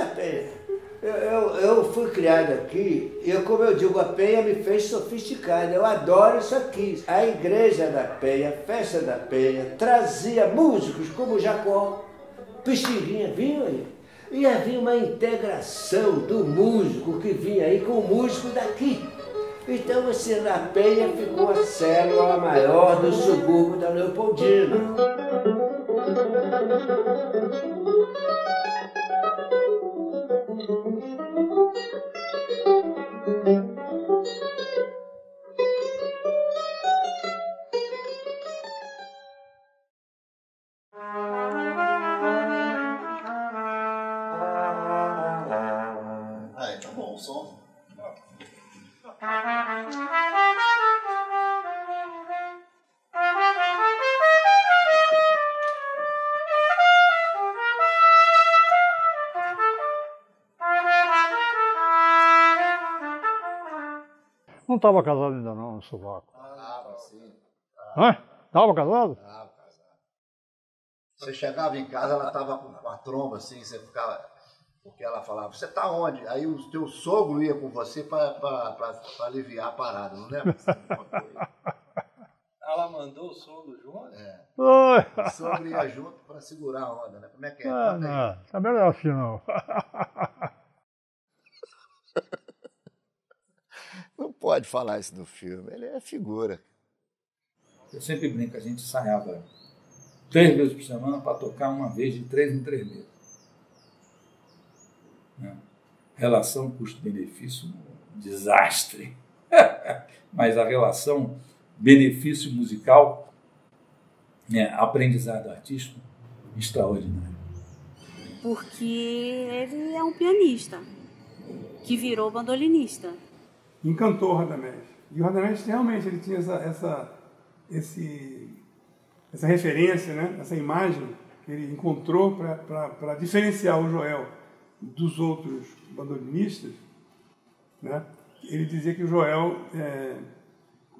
Na Penha. Eu, eu, eu fui criado aqui e, como eu digo, a Penha me fez sofisticado. Eu adoro isso aqui. A igreja da Penha, a festa da Penha, trazia músicos como Jacó, Pixinguinha, vinham aí. E havia uma integração do músico que vinha aí com o músico daqui. Então, você na Penha ficou a célula maior do subúrbio da Leopoldina. Estava casado ainda não, no sovaco. Ah, sim. Hã? Estava casado? Ah, casado. Você chegava em casa, ela tava com a tromba assim, você ficava. Porque ela falava, você tá onde? Aí o teu sogro ia com você pra aliviar a parada, não lembra? Ela mandou o sogro junto? É. Oi. O sogro ia junto pra segurar a onda, né? Como é que é? Ah, não, também não é assim não. Não pode falar isso no filme, ele é figura. Eu sempre brinco, a gente ensaiava três vezes por semana para tocar uma vez de três em três meses. Né? Relação custo-benefício, um desastre. Mas a relação benefício musical, né, aprendizado artístico, extraordinário. Porque ele é um pianista que virou bandolinista. Encantou o Radamés. E o Radamés realmente ele tinha essa, essa, esse, essa referência, né? essa imagem que ele encontrou para diferenciar o Joel dos outros bandolinistas. Né? Ele dizia que o Joel é,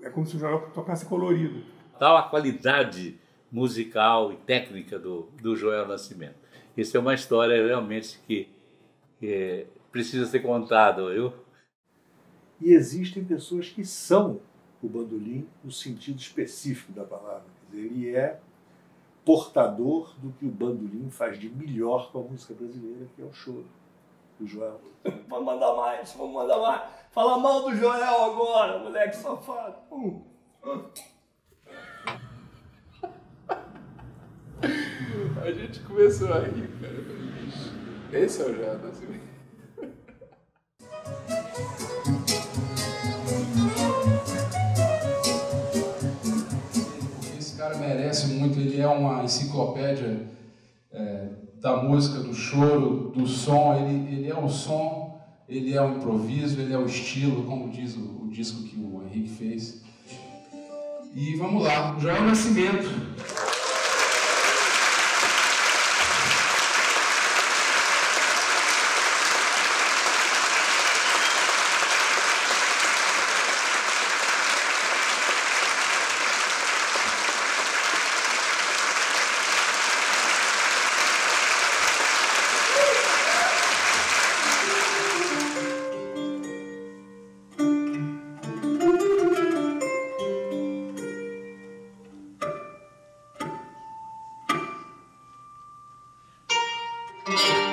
é como se o Joel tocasse colorido. tal a qualidade musical e técnica do, do Joel Nascimento. Isso é uma história realmente que, que é, precisa ser contada, viu? E existem pessoas que são o bandolim no sentido específico da palavra. Quer dizer, ele é portador do que o bandolim faz de melhor com a música brasileira, que é o choro. O Joel. Vamos mandar mais, vamos mandar mais. Fala mal do Joel agora, moleque safado. Hum. A gente começou a rir, cara. Eu falei, "Bicho, Esse é o Joel. Esse merece muito, ele é uma enciclopédia é, da música, do choro, do som. Ele, ele é o som, ele é o improviso, ele é o estilo, como diz o, o disco que o Henrique fez. E vamos lá, Joel Nascimento. Bom,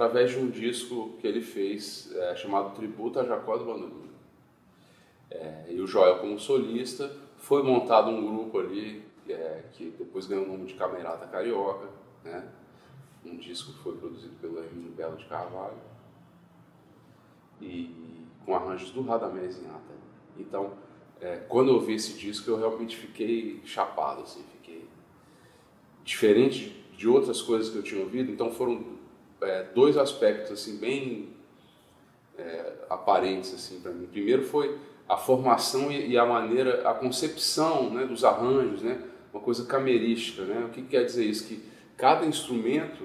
através de um disco que ele fez é, chamado Tributo a Jacó do Bandolim. É, e o Joel, como solista, foi montado um grupo ali é, que depois ganhou o nome de Camerata Carioca, né? um disco que foi produzido pelo Hermínio Belo de Carvalho e com arranjos do Radamés Inhata. Então, é, quando eu ouvi esse disco, eu realmente fiquei chapado, assim, fiquei diferente de outras coisas que eu tinha ouvido. Então, foram é, dois aspectos assim bem é, aparentes assim para mim. Primeiro foi a formação e, e a maneira, a concepção né, dos arranjos, né, uma coisa camerística. Né? O que quer dizer isso? Que cada instrumento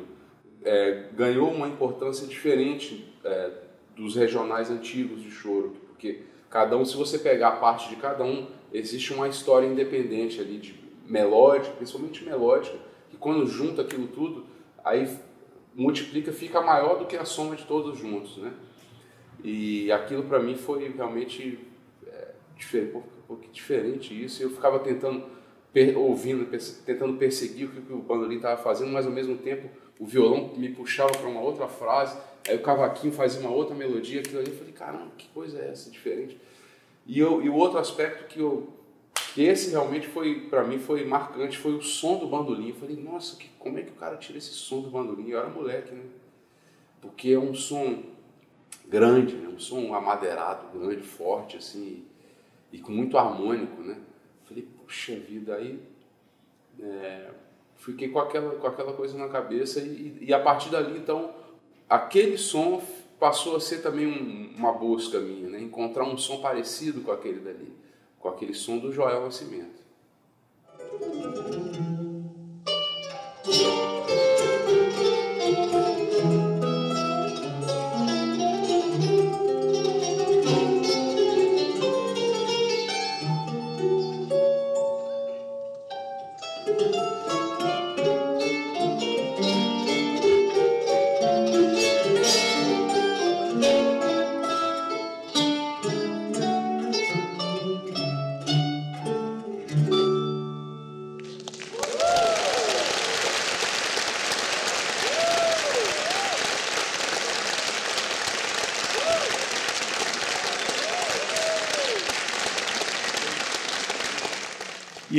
é, ganhou uma importância diferente é, dos regionais antigos de choro, porque cada um, se você pegar a parte de cada um, existe uma história independente ali de melódica, principalmente melódica, que quando junta aquilo tudo, aí multiplica, fica maior do que a soma de todos juntos, né? E aquilo para mim foi realmente é, diferente, pô, que diferente isso. Eu ficava tentando ouvindo, tentando perseguir o que o bandolim estava fazendo, mas ao mesmo tempo o violão me puxava para uma outra frase, aí o cavaquinho fazia uma outra melodia, aquilo ali, eu falei, caramba, que coisa é essa diferente? E, eu, e o outro aspecto que eu que esse realmente foi para mim foi marcante, foi o som do bandolim. Eu falei, nossa, que, como é que o cara tira esse som do bandolim? Eu era moleque, né? Porque é um som grande, né? um som amadeirado, grande, forte, assim, e com muito harmônico, né? Falei, puxa vida, aí é, fiquei com aquela, com aquela coisa na cabeça e, e a partir dali, então, aquele som passou a ser também um- uma busca minha, né? Encontrar um som parecido com aquele dali, com aquele som do Joel Nascimento.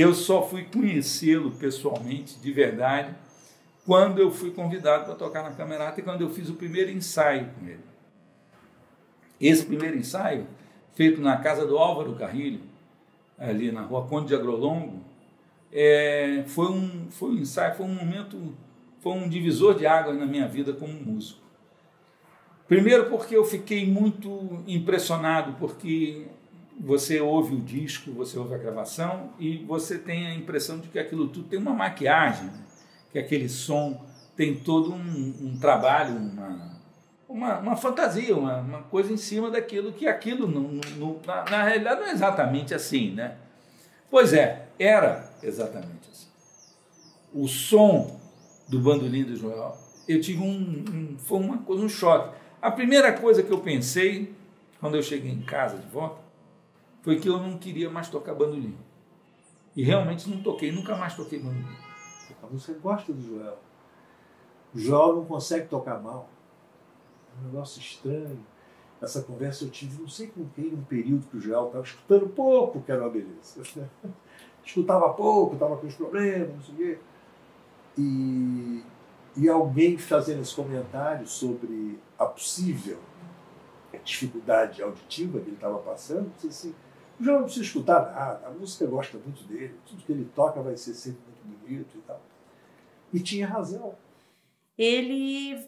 Eu só fui conhecê-lo pessoalmente, de verdade, quando eu fui convidado para tocar na Camerata e quando eu fiz o primeiro ensaio com ele. Esse primeiro ensaio, feito na casa do Álvaro Carrilho, ali na rua Conde de Agrolongo, é, foi, um, foi um ensaio, foi um momento, foi um divisor de águas na minha vida como músico. Primeiro porque eu fiquei muito impressionado, porque você ouve o disco, você ouve a gravação e você tem a impressão de que aquilo tudo tem uma maquiagem, né? que aquele som tem todo um, um trabalho, uma, uma, uma fantasia, uma, uma coisa em cima daquilo que aquilo, não, não, na, na realidade, não é exatamente assim, né? Pois é, era exatamente assim. O som do bandolim do Joel, eu tive um, um, foi uma coisa, um choque. A primeira coisa que eu pensei, quando eu cheguei em casa de volta, foi que eu não queria mais tocar bandolim. E realmente não toquei, nunca mais toquei bandolim. Você gosta do Joel. O Joel não consegue tocar mal. É um negócio estranho. Essa conversa eu tive, não sei com quem, um período que o Joel estava escutando pouco, que era uma beleza. Escutava pouco, estava com os problemas, não sei o quê. E, e alguém fazendo esse comentário sobre a possível dificuldade auditiva que ele estava passando, disse assim, o Joel não precisa escutar nada, a música gosta muito dele, tudo que ele toca vai ser sempre muito bonito e tal. E tinha razão. Ele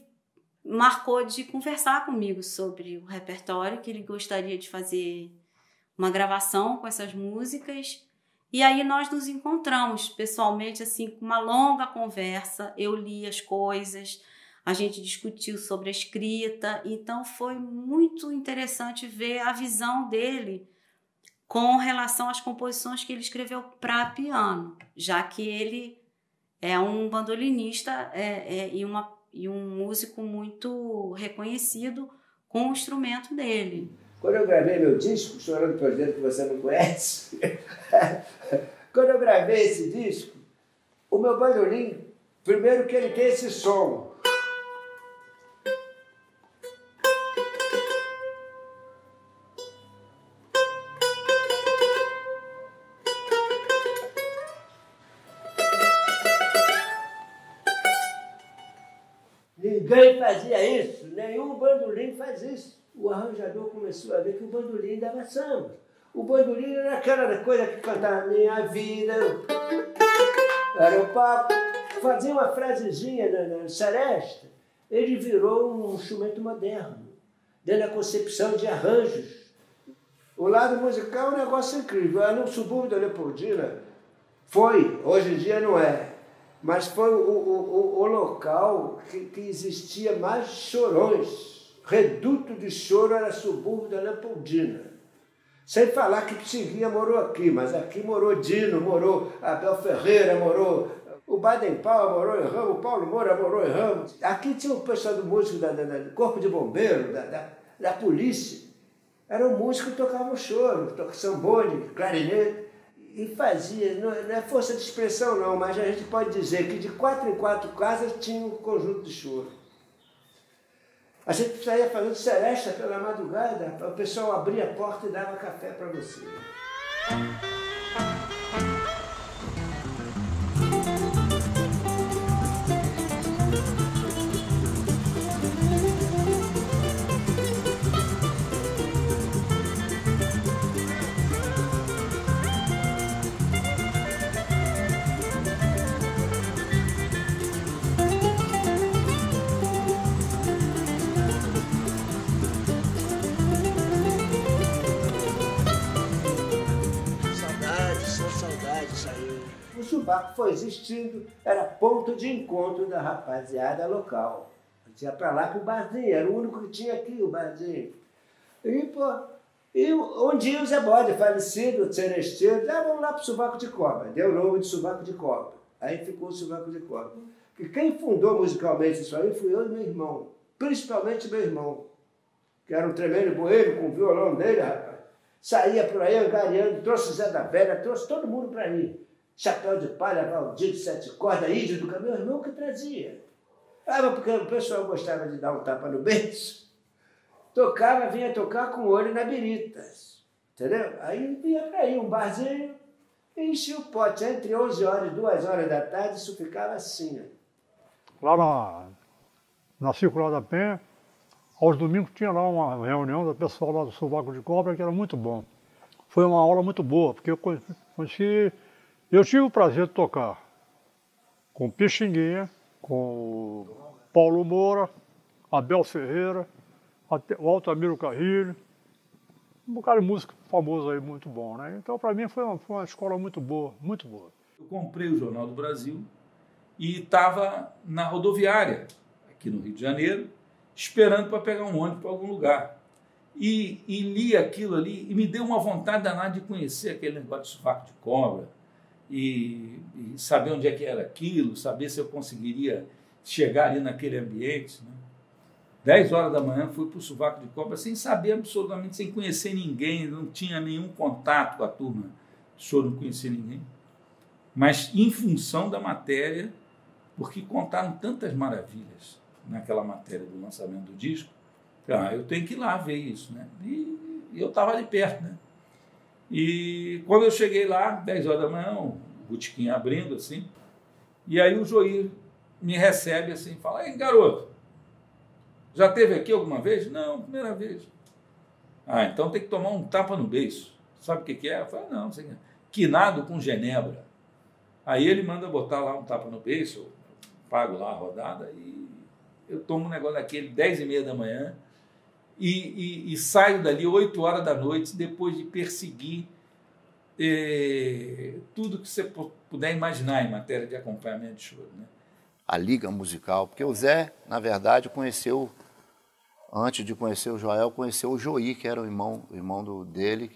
marcou de conversar comigo sobre o repertório, que ele gostaria de fazer uma gravação com essas músicas. E aí nós nos encontramos pessoalmente, assim, com uma longa conversa. Eu li as coisas, a gente discutiu sobre a escrita. Então foi muito interessante ver a visão dele com relação às composições que ele escreveu para piano, já que ele é um bandolinista é, é, e, uma, e um músico muito reconhecido com o instrumento dele. Quando eu gravei meu disco, Chorando por Dentro, que você não conhece, quando eu gravei esse disco, o meu bandolim, primeiro que ele tem esse som. Ninguém fazia isso, nenhum bandolim faz isso. O arranjador começou a ver que o bandolim dava samba. O bandolim era aquela coisa que cantava Minha Vida, era o papo, fazia uma frasezinha na, na seresta. Ele virou um instrumento moderno, dentro da concepção de arranjos. O lado musical é um negócio incrível. No subúrbio da Leopoldina foi, hoje em dia não é, mas foi o, o, o, local que, que, existia mais chorões. Reduto de choro era subúrbio da Leopoldina. Sem falar que Psiguinha morou aqui, mas aqui morou Dino, morou Abel Ferreira, morou o Baden Powell, morou em Ramos, o Paulo Moura morou em Ramos. Aqui tinha o pessoal do músico da, da, do Corpo de Bombeiro, da, da, da polícia. Era um músico que tocava choro, tocava sambone, clarinete e fazia, não é força de expressão não, mas a gente pode dizer que de quatro em quatro casas tinha um conjunto de choro. A gente saía fazendo seresta pela madrugada, o pessoal abria a porta e dava café para você. Foi existindo, era ponto de encontro da rapaziada local. A gente ia para lá para o barzinho, era o único que tinha aqui o barzinho. E, pô, e um dia o Zé Bode, falecido, o Celestino, ah, vamos lá para o Subaco de Cobra. Deu o nome de Subaco de Cobra. Aí ficou o Subaco de Cobra. E quem fundou musicalmente isso aí fui eu e meu irmão. Principalmente meu irmão, que era um tremendo boêmio com o violão dele, rapaz. Saía por aí angariando, trouxe o Zé da Velha, trouxe todo mundo para ir chapéu de palha, Valdir de sete cordas, índio do caminho, meu irmão que trazia. Ah, porque o pessoal gostava de dar um tapa no berço. Tocava, vinha tocar com o olho na biritas. Entendeu? Aí vinha para aí um barzinho enchia o pote. Entre 11 horas e 2 horas da tarde, isso ficava assim. Lá na, na Circular da Penha, aos domingos tinha lá uma reunião do pessoal lá do Sovaco de Cobra, que era muito bom. Foi uma aula muito boa, porque eu conheci eu tive o prazer de tocar com Pixinguinha, com Paulo Moura, Abel Ferreira, o Altamiro Carrilho, um bocado de músico famoso aí, muito bom, né? Então, para mim, foi uma, foi uma escola muito boa, muito boa. Eu comprei o Jornal do Brasil e estava na rodoviária, aqui no Rio de Janeiro. esperando para pegar um ônibus para algum lugar. E, e, li aquilo ali e me deu uma vontade danada de conhecer aquele negócio de sovaco de cobra e, e, saber onde é que era aquilo, saber se eu conseguiria chegar ali naquele ambiente. Né? 10 horas da manhã fui para o sovaco de cobra sem saber absolutamente, sem conhecer ninguém, não tinha nenhum contato com a turma. Senhor não conhecia ninguém. Mas em função da matéria, porque contaram tantas maravilhas naquela matéria do lançamento do disco, ah, eu tenho que ir lá ver isso, né? E, e eu estava ali perto, né? E quando eu cheguei lá, 10 horas da manhã, o botiquim abrindo assim, e aí o Joir me recebe assim, fala, ei garoto, já teve aqui alguma vez? Não, primeira vez. Ah, então tem que tomar um tapa no beiço. Sabe o que, que é? Eu falei, não, sei quinado com genebra. Aí ele manda botar lá um tapa no beiço, pago lá a rodada e eu tomo um negócio daquele 10 e meia da manhã e, e, e saio dali 8 horas da noite depois de perseguir eh, tudo que você puder imaginar em matéria de acompanhamento de choro. Né? A liga musical, porque o Zé, na verdade, conheceu, antes de conhecer o Joel, conheceu o Joí, que era o irmão, o irmão do, dele,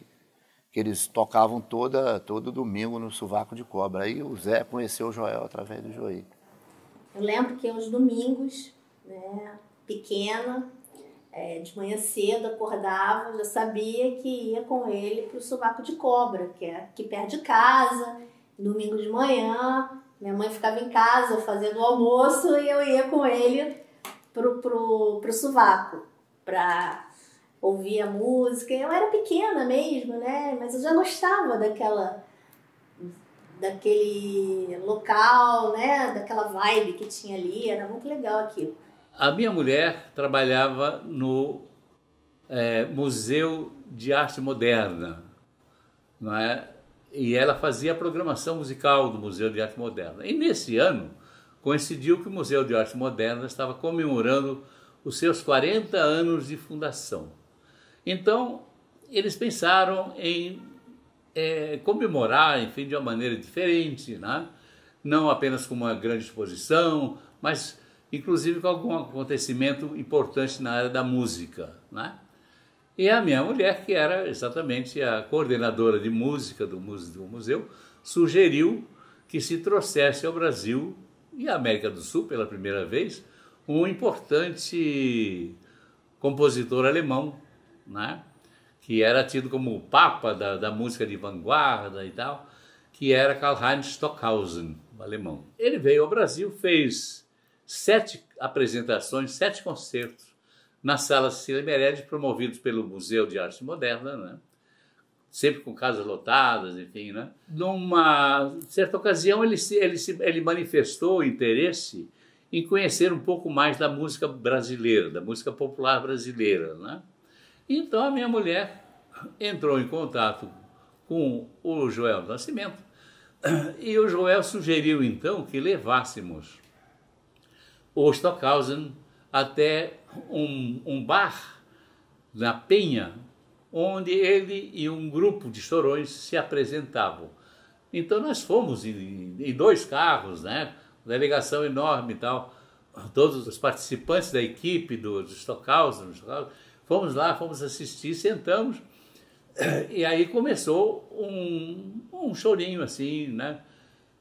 que eles tocavam toda, todo domingo no Sovaco de Cobra. Aí o Zé conheceu o Joel através do Joí. Eu lembro que aos domingos, né, pequena, é, de manhã cedo acordava, já sabia que ia com ele para o Sovaco de Cobra, que é aqui perto de casa, domingo de manhã. Minha mãe ficava em casa fazendo o almoço e eu ia com ele pro, pro, pro sovaco para ouvir a música. Eu era pequena mesmo, né? Mas eu já gostava daquela daquele local, né? Daquela vibe que tinha ali, era muito legal aquilo. A minha mulher trabalhava no é, Museu de Arte Moderna, não é? E ela fazia a programação musical do Museu de Arte Moderna. E nesse ano coincidiu que o Museu de Arte Moderna estava comemorando os seus 40 anos de fundação. Então, eles pensaram em é, comemorar, enfim, de uma maneira diferente, né? não apenas com uma grande exposição, mas inclusive com algum acontecimento importante na área da música. Né? E a minha mulher, que era exatamente a coordenadora de música do museu, sugeriu que se trouxesse ao Brasil e à América do Sul, pela primeira vez, um importante compositor alemão, né? que era tido como o papa da, da música de vanguarda e tal, que era Karl-Heinz Stockhausen, alemão. Ele veio ao Brasil, fez sete apresentações, sete concertos na Sala Cecília Meirelles, promovidos pelo Museu de Arte Moderna, né? sempre com casas lotadas, enfim. Né? Numa certa ocasião, ele, ele, ele manifestou interesse em conhecer um pouco mais da música brasileira, da música popular brasileira. Né? Então a minha mulher entrou em contato com o Joel Nascimento e o Joel sugeriu então que levássemos o Stockhausen até um, um bar na Penha, onde ele e um grupo de chorões se apresentavam. Então nós fomos em, em dois carros, né? Delegação enorme e tal. Todos os participantes da equipe do, do Stockhausen, fomos lá, fomos assistir, sentamos. E aí começou um, um chorinho assim, né?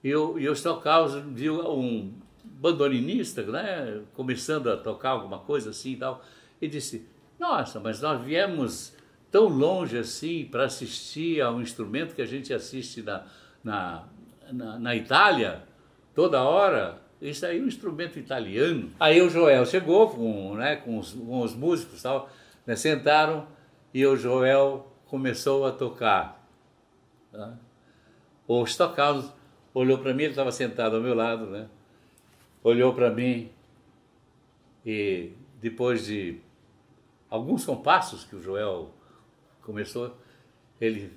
E o, e o Stockhausen viu um, bandolinista, né, começando a tocar alguma coisa assim e tal, e disse: Nossa, mas nós viemos tão longe assim para assistir a um instrumento que a gente assiste na, na, na, na Itália toda hora. Isso aí é um instrumento italiano. Aí o Joel chegou com, né, com, os, com os músicos tal, né, sentaram e o Joel começou a tocar. Tá? O Stockhausen olhou para mim, ele estava sentado ao meu lado, né? Olhou para mim e depois de alguns compassos que o Joel começou, ele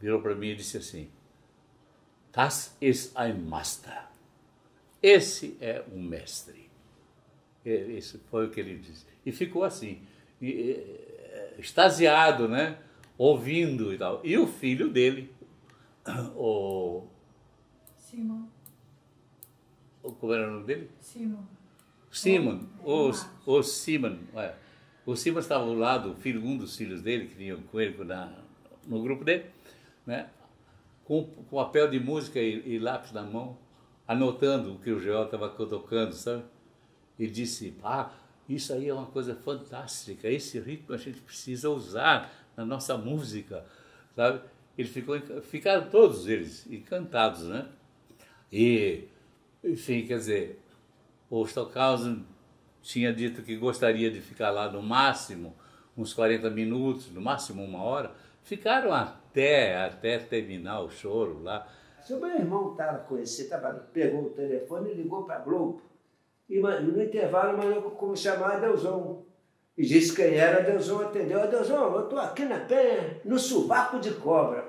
virou para mim e disse assim: Das ist ein Master. Esse é um mestre. Esse foi o que ele disse. E ficou assim, extasiado, né? Ouvindo e tal. E o filho dele, o Simão. Como era o nome dele? Simon. Simon, o, o Simon, é, o Simon estava ao lado, o filho, um dos filhos dele, que vinha com ele na, no grupo dele, né? com, com papel de música e, e lápis na mão, anotando o que o Joel estava tocando, sabe? E disse, ah, isso aí é uma coisa fantástica, esse ritmo a gente precisa usar na nossa música, sabe? Ele ficou, ficaram todos eles encantados, né? E, enfim, quer dizer, o Stockhausen tinha dito que gostaria de ficar lá no máximo uns 40 minutos, no máximo uma hora. Ficaram até, até terminar o choro lá. Se o meu irmão estava conhecido, tava, pegou o telefone e ligou para a Globo. E no intervalo mandou como chamar Adeusão. E disse quem era, Adeusão atendeu. Adeusão, eu estou aqui na penha, no subaco de cobra.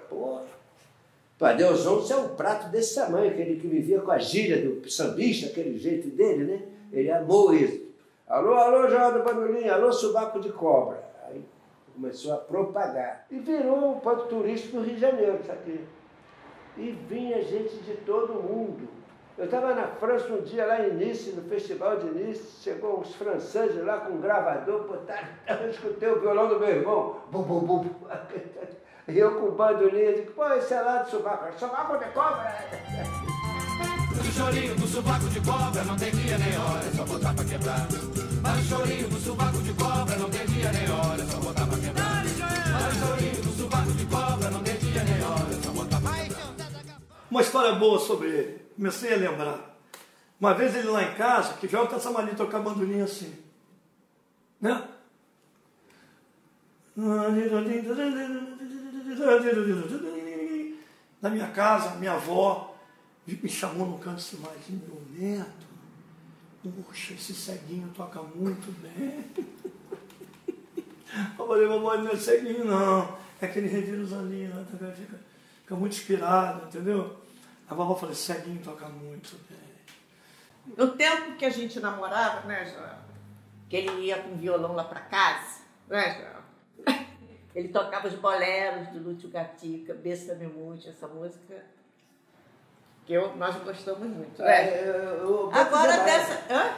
Pô, Adeusão, isso é um prato desse tamanho, aquele que vivia com a gíria do sambista, aquele jeito dele, né? Ele amou isso. Alô, alô, do Bandolim, alô, subaco de cobra. Aí começou a propagar. E virou um ponto turístico do Rio de Janeiro, isso aqui. E vinha gente de todo mundo. Eu estava na França um dia, lá em Nice, no Festival de Nice, chegou uns franceses lá com um gravador, botaram, eu escutei o violão do meu irmão, bum, bum, bum. E eu com o bandolim, digo, pô, esse é lá do sovaco, sovaco de cobra. O chorinho do sovaco de cobra não tem dia nem hora, é só botar pra quebrar. Mas o chorinho do sovaco de cobra não tem dia nem hora, é só botar pra quebrar. Mas o chorinho do sovaco de cobra não tem dia nem hora, é só botar pra quebrar. Uma história boa sobre ele, comecei a lembrar. Uma vez ele lá em casa, que já essa mania de tocar bandolim assim. Né? Na minha casa, minha avó me chamou no canto assim, mas meu neto, poxa, esse ceguinho toca muito bem. Eu falei, mamãe, não é ceguinho não, é aquele revira os olhinhos, né? Tá fica, fica muito inspirado, entendeu? A vovó falou, ceguinho toca muito bem. No tempo que a gente namorava, né, Joel? Que ele ia com violão lá pra casa, né, Joel? Ele tocava os boleros do Lúcio Gatica, Besta Memute, essa música que eu, nós gostamos muito. É, eu, eu, Agora dessa. Hã?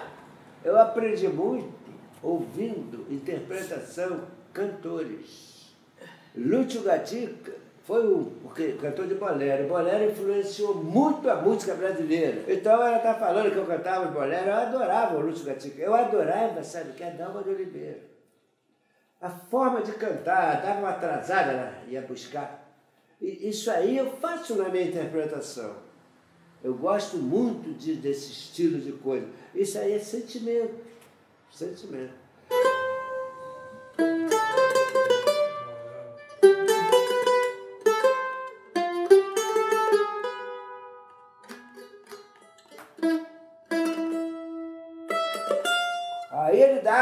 Eu aprendi muito ouvindo interpretação, cantores. Lúcio Gatica foi o, o cantor de bolero. Bolero influenciou muito a música brasileira. Então ela está falando que eu cantava bolero, eu adorava o Lúcio Gatica. Eu adorava, sabe, que é a Dalma de Oliveira a forma de cantar, dava uma atrasada, ela ia buscar. E isso aí eu faço na minha interpretação. Eu gosto muito de, desse estilo de coisa. Isso aí é sentimento. Sentimento.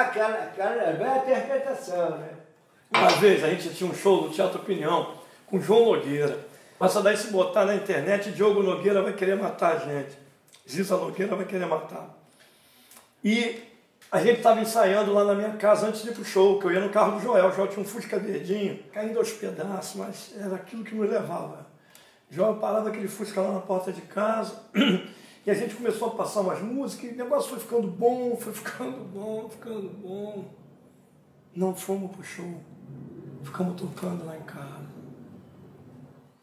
Aquela, aquela velha interpretação, né? Uma vez a gente tinha um show no Teatro Opinião com João Nogueira. Mas daí se botar na internet, Diogo Nogueira vai querer matar a gente. Ziza Nogueira vai querer matar. E a gente estava ensaiando lá na minha casa antes de ir pro show, que eu ia no carro do Joel. O Joel tinha um Fusca verdinho, caindo aos pedaços, mas era aquilo que nos levava. Joel parava aquele Fusca lá na porta de casa. E a gente começou a passar umas músicas e o negócio foi ficando bom, foi ficando bom, ficando bom. Não fomos pro show. Ficamos tocando lá em casa.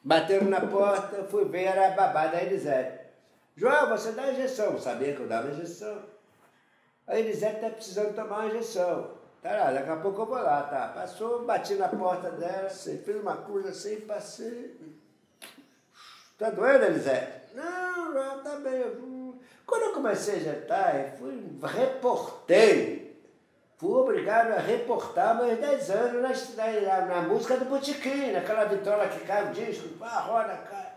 Bateram na porta, fui ver, era a babá da Elisete. João, você dá injeção. Sabia que eu dava injeção. A Elisete está precisando tomar uma injeção. Tá lá, daqui a pouco eu vou lá, tá? Passou, bati na porta dela, assim, fiz uma cruz assim, passei. Tá doendo, Elisete? Não, não, tá bem. Quando eu comecei a jantar, eu fui reportei. Fui obrigado a reportar meus 10 anos na, na, na música do Botiquim, naquela vitrola que cai o disco, a roda cai.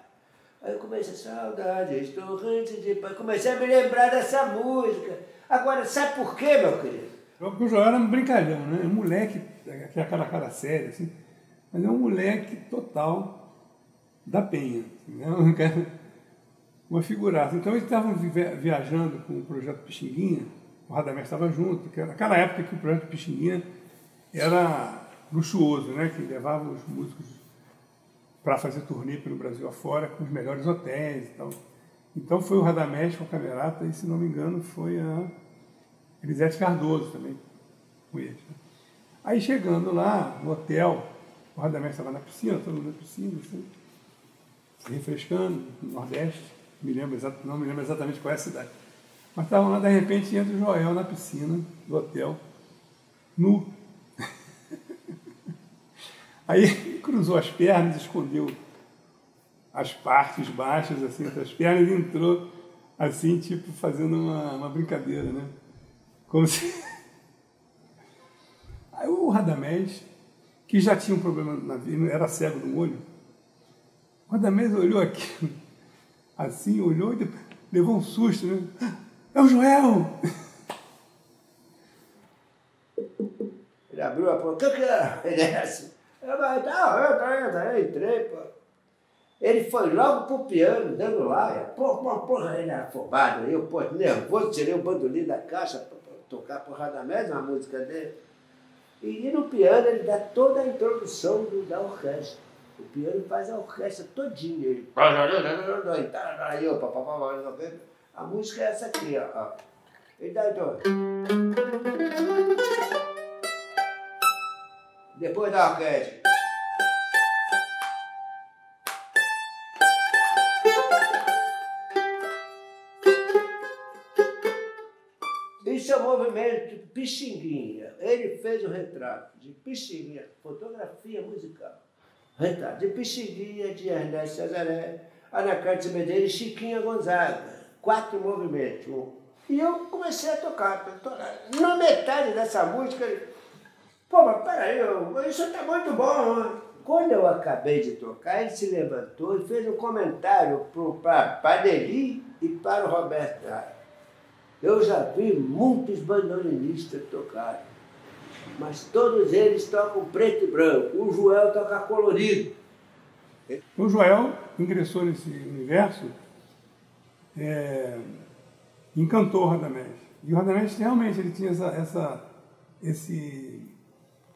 Aí eu comecei, saudade, torrente de paz. Comecei a me lembrar dessa música. Agora, sabe por quê, meu querido? Porque o Joel era um brincalhão, né? Um moleque, aquela cara séria, assim. Mas é um moleque total da penha. Né? Um uma figuraça. Então eles estavam viajando com o projeto Pixinguinha, o Radamés estava junto, que era aquela época que o projeto Pixinguinha era luxuoso, né? que levava os músicos para fazer turnê pelo Brasil afora, com os melhores hotéis e tal. Então foi o Radamés com a Camerata, e se não me engano foi a Elisete Cardoso também, com eles. Né? Aí chegando lá no hotel, o Radamés estava na piscina, todo mundo na piscina, assim, se refrescando, no Nordeste, me lembro não me lembro exatamente qual é a cidade. Mas estavam lá, de repente, entra o Joel na piscina do hotel, nu. Aí cruzou as pernas, escondeu as partes baixas, assim, das pernas e entrou, assim, tipo, fazendo uma, uma brincadeira, né? Como se... Aí o Radamés, que já tinha um problema na vida, era cego no olho, o Radamés olhou aqui, assim, olhou e levou um susto, né? É o Joel! Ele abriu a porta, o que, é? É assim. Eu falei, tá, eu, eu, eu entrei, pô. Ele foi logo pro piano, dando lá, pô, pô, porra, ele era afobado, eu, pô, nervoso, tirei o bandolim da caixa para tocar por Radamés, uma música dele. E, no piano ele dá toda a introdução da orquestra. O piano faz a orquestra todinha. Ele... A música é essa aqui, ó. Ele dá então. Depois da orquestra. Isso é o movimento Pixinguinha. Ele fez o retrato de Pixinguinha, fotografia musical. Retrato de Pixinguinha, de Ernesto Cesaré, Anacarte Medeiros e Chiquinha Gonzaga. Quatro movimentos. E eu comecei a tocar. Na metade dessa música, pô, mas peraí, isso está muito bom. Quando eu acabei de tocar, ele se levantou e fez um comentário para a Deli e para o Roberto eu já vi muitos bandolinistas tocarem, mas todos eles tocam preto e branco. O Joel toca colorido. O Joel ingressou nesse universo, é, encantou o Radamés. E o Radamés realmente ele tinha essa, essa, esse,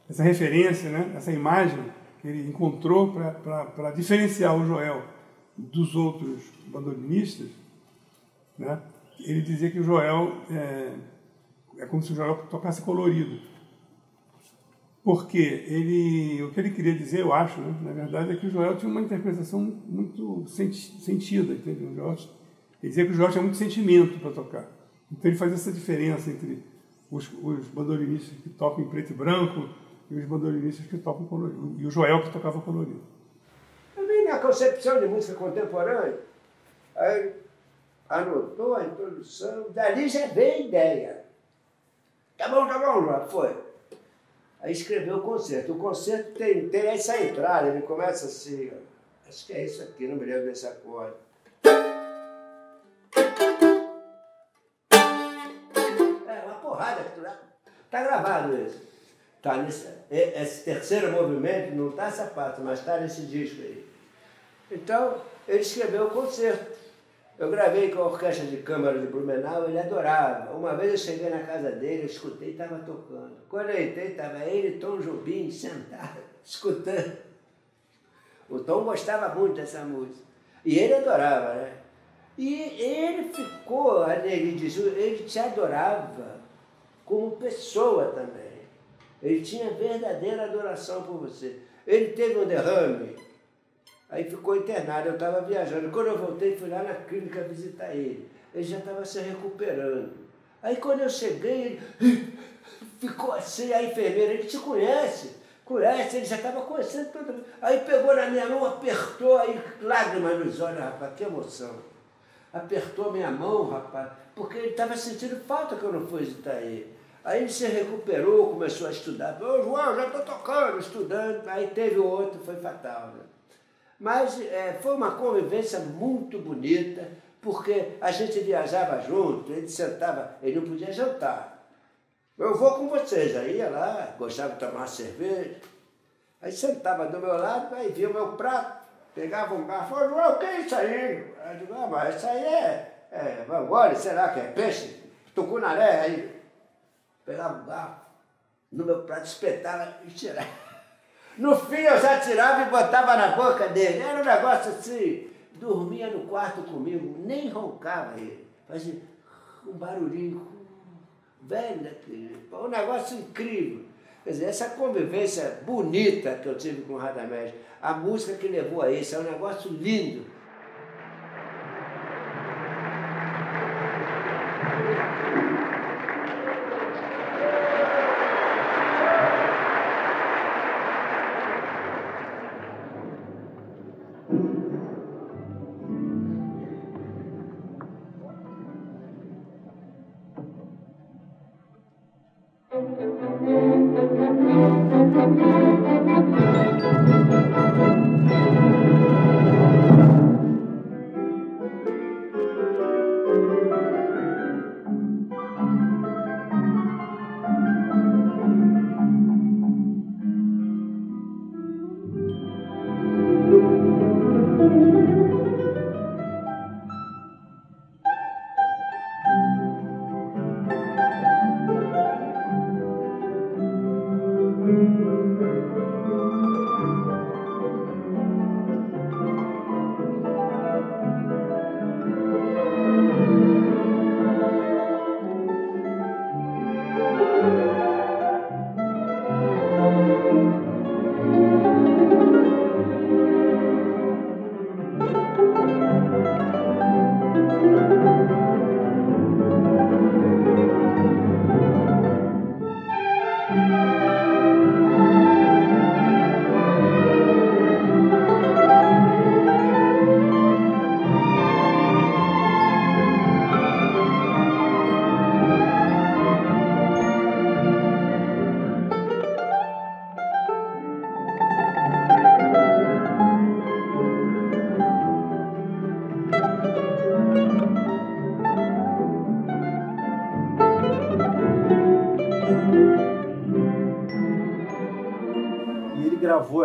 essa referência, né? essa imagem que ele encontrou para diferenciar o Joel dos outros bandolinistas. Né? ele dizia que o Joel é, é como se o Joel tocasse colorido. Porque ele, o que ele queria dizer, eu acho, né, na verdade, é que o Joel tinha uma interpretação muito senti sentida, entendeu? O Joel, ele dizia que o Joel tinha muito sentimento para tocar. Então ele fazia essa diferença entre os, os bandolinistas que tocam em preto e branco e os bandolinistas que tocam colorido. E o Joel que tocava colorido. Também na concepção de música contemporânea, anotou a introdução, dali já veio a ideia. Tá bom, tá bom, João, foi. Aí escreveu o concerto. O concerto tem, tem essa entrada, ele começa assim, ó. acho que é isso aqui, não me lembro desse acorde. É uma porrada, tá gravado isso. Tá nesse, esse terceiro movimento não está essa parte, mas está nesse disco aí. Então, ele escreveu o concerto. Eu gravei com a Orquestra de Câmara de Blumenau, ele adorava. Uma vez eu cheguei na casa dele, eu escutei e estava tocando. Quando eu entrei, estava ele e Tom Jobim sentado, escutando. O Tom gostava muito dessa música. E ele adorava, né? E ele ficou, ele diz, ele te adorava como pessoa também. Ele tinha verdadeira adoração por você. Ele teve um derrame Aí ficou internado, eu estava viajando. Quando eu voltei, fui lá na clínica visitar ele. Ele já estava se recuperando. Aí quando eu cheguei, ele ficou assim, a enfermeira, ele te conhece, conhece, ele já estava conhecendo tudo. Aí pegou na minha mão, apertou, aí lágrimas nos olhos, rapaz, que emoção. Apertou minha mão, rapaz, porque ele estava sentindo falta que eu não fui visitar ele. Aí ele se recuperou, começou a estudar. Ô João, já estou tocando, estudando. Aí teve outro, foi fatal. Né? Mas é, foi uma convivência muito bonita, porque a gente viajava junto, ele sentava, ele não podia jantar. Eu vou com vocês, aí ia lá, gostava de tomar cerveja. Aí sentava do meu lado, aí via o meu prato, pegava um garfo, falou, o que é isso aí? Eu digo, ah, mas isso aí é, é vangole, será que é peixe? Tucunaré, aí pegava um garfo, no meu prato, espetava e tirava. No fim eu já tirava e botava na boca dele. Era um negócio assim. Dormia no quarto comigo, nem roncava ele. Fazia um barulhinho. Velho daquele. Pô, Um negócio incrível. Quer dizer, essa convivência bonita que eu tive com o Radamés, a música que levou a isso, é um negócio lindo.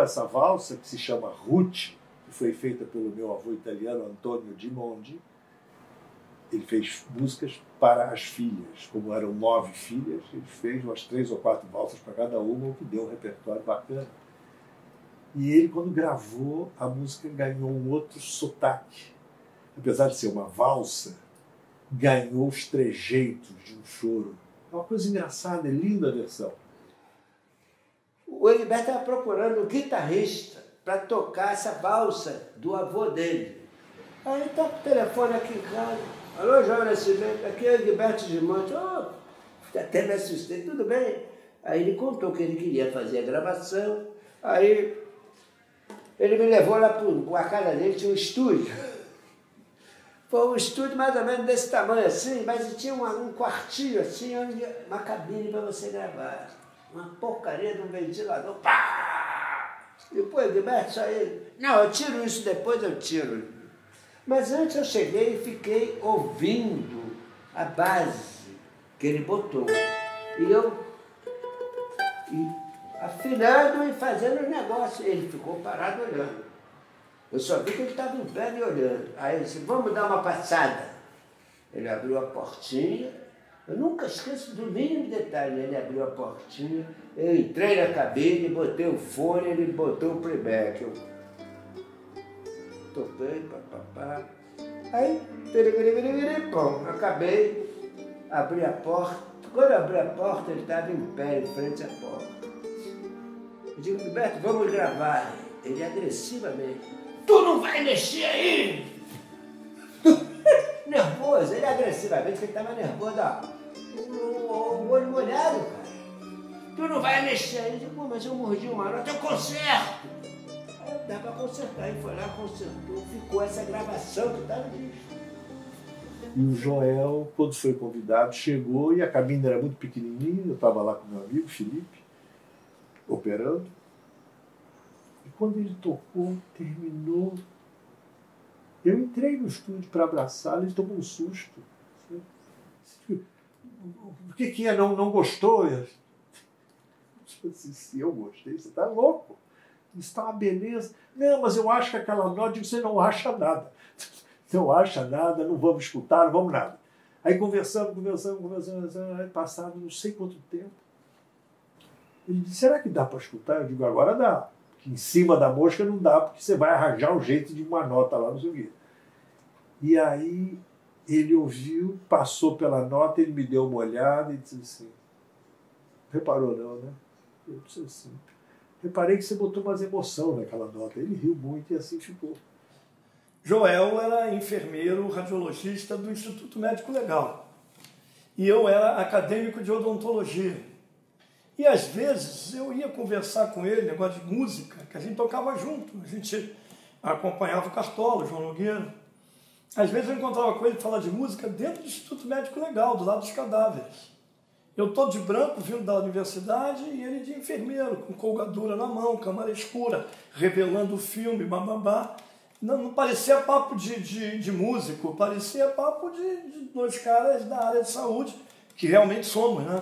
Essa valsa que se chama Ruth, que foi feita pelo meu avô italiano Antonio Di Mondi. Ele fez músicas para as filhas. Como eram nove filhas, ele fez umas três ou quatro valsas para cada uma, o que deu um repertório bacana. E ele, quando gravou, a música ganhou um outro sotaque. Apesar de ser uma valsa, ganhou os trejeitos de um choro. É uma coisa engraçada, é linda a versão. O Egberto estava procurando um guitarrista para tocar essa valsa do avô dele. Aí tá o telefone aqui em casa. Alô, João Nascimento, aqui é o Egberto de Monte. Oh, até me assustei, tudo bem? Aí ele contou que ele queria fazer a gravação. Aí ele me levou lá para a casa dele, tinha um estúdio. Foi um estúdio mais ou menos desse tamanho assim, mas tinha uma- um quartinho assim, onde uma cabine para você gravar. Uma porcaria de um ventilador. Pá! Depois, Gilberto, só ele. Não, eu tiro isso depois, eu tiro. Mas antes eu cheguei e fiquei ouvindo a base que ele botou. E eu e afinando e fazendo o negócio. Ele ficou parado olhando. Eu só vi que ele estava em pé me olhando. Aí ele disse, vamos dar uma passada. Ele abriu a portinha. Eu nunca esqueço do mínimo detalhe. Ele abriu a portinha, eu entrei na cabine, botei o fone, ele botou o playback. Eu toquei, papapá. Aí, pum, acabei, abri a porta. Quando eu abri a porta, ele estava em pé, em frente à porta. Eu digo, Gilberto, vamos gravar. Ele agressivamente. Tu não vai mexer aí! nervoso, ele agressivamente, ele estava nervoso, ó. O, olho molhado, cara. Tu não vai mexer. Eu digo, "Pô, mas eu mordi uma nota, eu conserto. Aí dá pra consertar. Ele foi lá, consertou, ficou essa gravação que tá no disco. E o Joel, quando foi convidado, chegou e a cabine era muito pequenininha. Eu estava lá com meu amigo Felipe, operando. E quando ele tocou, terminou. Eu entrei no estúdio para abraçá-lo, ele tomou um susto. O que, que é? Não, não gostou? Eu disse, se eu gostei, você está louco. Isso está uma beleza. Não, mas eu acho que aquela nota, digo, você não acha nada. Não acha nada, não vamos escutar, não vamos nada. Aí conversamos, conversamos, conversamos, aí passado não sei quanto tempo. Ele disse, será que dá para escutar? Eu digo, agora dá. Em cima da mosca não dá, porque você vai arranjar um jeito de uma nota lá, não sei o quê. E aí ele ouviu, passou pela nota, ele me deu uma olhada e disse assim, reparou não, né? Eu disse assim, reparei que você botou mais emoção naquela nota. Ele riu muito e assim ficou. Joel era enfermeiro radiologista do Instituto Médico Legal. E eu era acadêmico de odontologia. E às vezes eu ia conversar com ele, negócio de música, que a gente tocava junto. A gente acompanhava o Cartola, o João Nogueira. Às vezes eu encontrava com ele falar de música dentro do Instituto Médico Legal, do lado dos cadáveres. Eu todo de branco, vindo da universidade, e ele de enfermeiro, com colgadura na mão, câmara escura, revelando o filme, bababá. Não, não parecia papo de, de, de músico, parecia papo de, de dois caras da área de saúde, que realmente somos, né?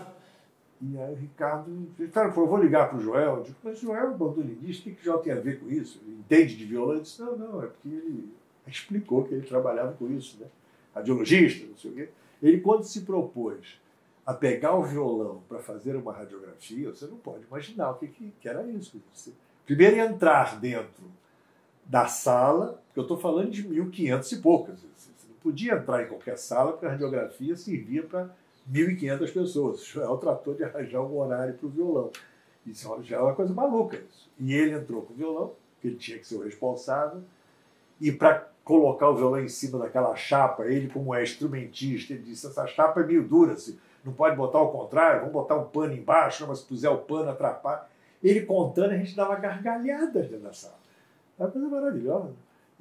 E aí o Ricardo, cara, eu vou ligar para o Joel. Eu digo, mas o Joel é um bandolinista, o que Joel tem a ver com isso? Ele entende de violão? Ele disse, não, não, é porque ele explicou que ele trabalhava com isso, né? Radiologista, não sei o quê. Ele, quando se propôs a pegar o violão para fazer uma radiografia, você não pode imaginar o que, que, que era isso. Você, primeiro entrar dentro da sala, porque eu estou falando de 1500 e poucas. Você não podia entrar em qualquer sala, porque a radiografia servia para 1.500 pessoas. O Joel tratou de arranjar um horário para o violão. Isso já é uma coisa maluca. Isso. E ele entrou com o violão, que ele tinha que ser o responsável, e para colocar o violão em cima daquela chapa, ele, como é instrumentista, ele disse: essa chapa é meio dura, assim, não pode botar ao contrário, vamos botar um pano embaixo, mas se puser o pano atrapalha. Ele contando, a gente dava gargalhadas dentro da sala. É uma coisa maravilhosa.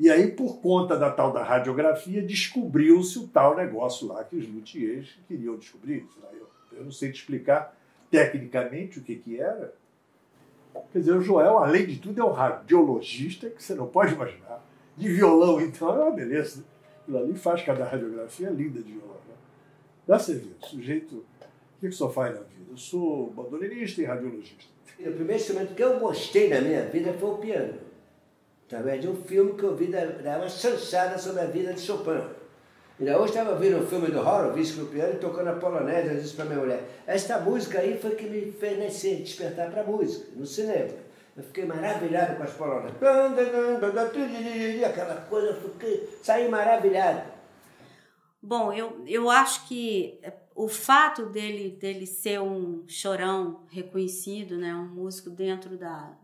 E aí, por conta da tal da radiografia, descobriu-se o tal negócio lá que os luthiers queriam descobrir. Eu, eu não sei te explicar tecnicamente o que, que era. Quer dizer, o Joel, além de tudo, é um radiologista que você não pode imaginar. De violão, então, é uma beleza. Aquilo ali faz cada radiografia linda de violão. Né? Dá ver, o sujeito. O que, que senhor faz na vida? Eu sou bandolinista e radiologista. O primeiro instrumento que eu gostei na minha vida foi o piano. Através de um filme que eu vi, dava uma chanchada sobre a vida de Chopin. E hoje estava vendo um filme do Horowitz com o piano e tocando a polonesa, eu disse para minha mulher, esta música aí foi que me fez nascer, despertar para a música, no cinema. Eu fiquei maravilhado com as polonesas. Aquela coisa, eu fiquei, saí maravilhado. Bom, eu, eu acho que o fato dele, dele ser um chorão reconhecido, né, um músico dentro da,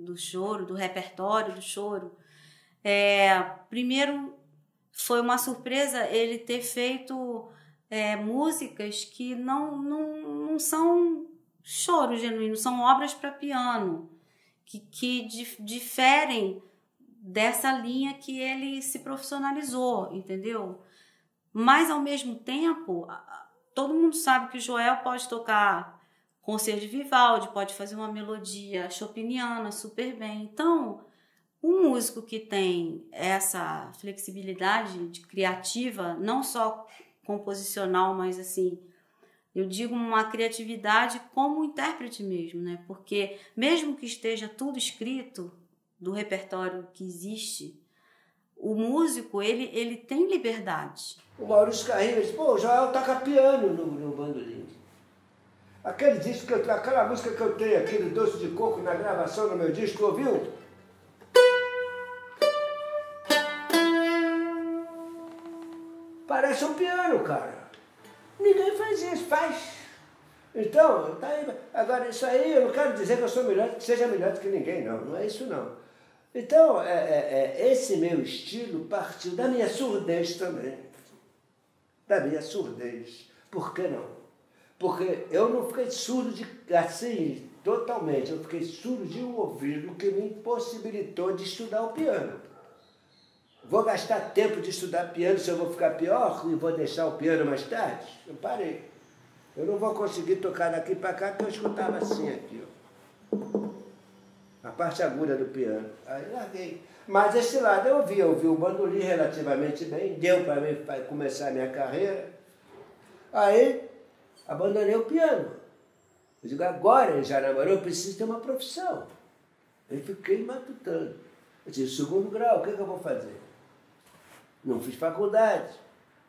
do choro, do repertório do choro, é, primeiro foi uma surpresa ele ter feito é, músicas que não, não, não são choro genuíno, são obras para piano, que, que diferem dessa linha que ele se profissionalizou, entendeu? Mas ao mesmo tempo, todo mundo sabe que o Joel pode tocar concerto de Vivaldi, pode fazer uma melodia chopiniana super bem. Então, um músico que tem essa flexibilidade de criativa, não só composicional, mas assim, eu digo uma criatividade como intérprete mesmo, né? Porque mesmo que esteja tudo escrito do repertório que existe, o músico, ele, ele tem liberdade. O Maurício Carrinho disse, pô, o Joel toca piano no, no bandolim. Aquele disco que eu, aquela música que eu tenho aqui do Doce de Coco na gravação no meu disco, ouviu? Parece um piano, cara. Ninguém faz isso, faz. Então, tá aí. Agora, isso aí eu não quero dizer que eu sou melhor, que seja melhor do que ninguém, não. Não é isso, não. Então, é, é, é, esse meu estilo partiu da minha surdez também. Da minha surdez. Por que não? Porque eu não fiquei surdo de, assim, totalmente. Eu fiquei surdo de um ouvido que me impossibilitou de estudar o piano. Vou gastar tempo de estudar piano se eu vou ficar pior e vou deixar o piano mais tarde? Eu parei. Eu não vou conseguir tocar daqui para cá porque eu escutava assim aqui, ó. A parte aguda do piano. Aí larguei. Mas esse lado eu ouvi, eu ouvi o bandolim relativamente bem, deu para mim começar a minha carreira. Aí abandonei o piano. Eu digo, agora em Jaramaro eu preciso ter uma profissão. Aí fiquei matutando. Eu disse, segundo grau, o que, é que eu vou fazer? Não fiz faculdade.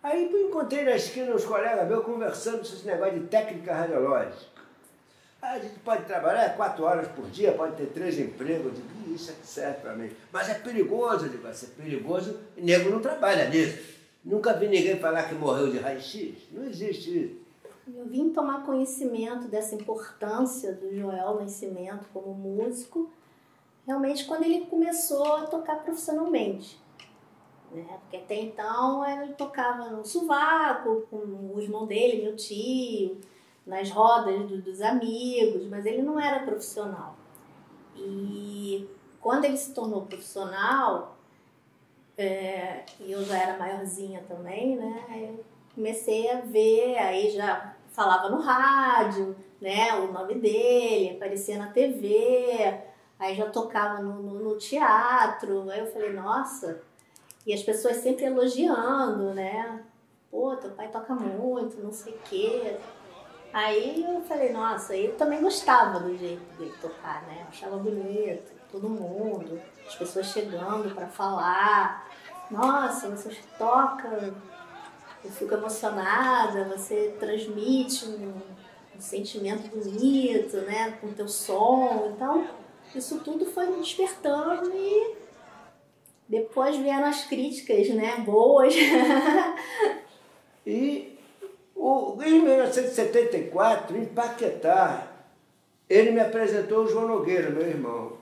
Aí encontrei na esquina uns colegas meus conversando sobre esse negócio de técnica radiológica. Aí a gente pode trabalhar quatro horas por dia, pode ter três empregos. Eu digo, isso é que serve para mim. Mas é perigoso, eu digo, é perigoso, nego não trabalha nisso. Nunca vi ninguém falar que morreu de raio-x. Não existe isso. Eu vim tomar conhecimento dessa importância do Joel Nascimento como músico, realmente quando ele começou a tocar profissionalmente. Né? Porque até então ele tocava no sovaco, com o irmão dele, meu tio, nas rodas do, dos amigos, mas ele não era profissional. E quando ele se tornou profissional, é, e eu já era maiorzinha também, né? Eu comecei a ver, aí já falava no rádio, né? O nome dele, aparecia na TV, aí já tocava no, no, no teatro. Aí eu falei, nossa, e as pessoas sempre elogiando, né? Pô, teu pai toca muito, não sei o quê. Aí eu falei, nossa, eu também gostava do jeito dele tocar, né? achava bonito, todo mundo, as pessoas chegando para falar. Nossa, você toca, eu fico emocionada, você transmite um, um sentimento bonito, né? Com teu som. Então, isso tudo foi me despertando e depois vieram as críticas, né? Boas. e o, em 1974, em Paquetá, ele me apresentou o João Nogueira, meu irmão.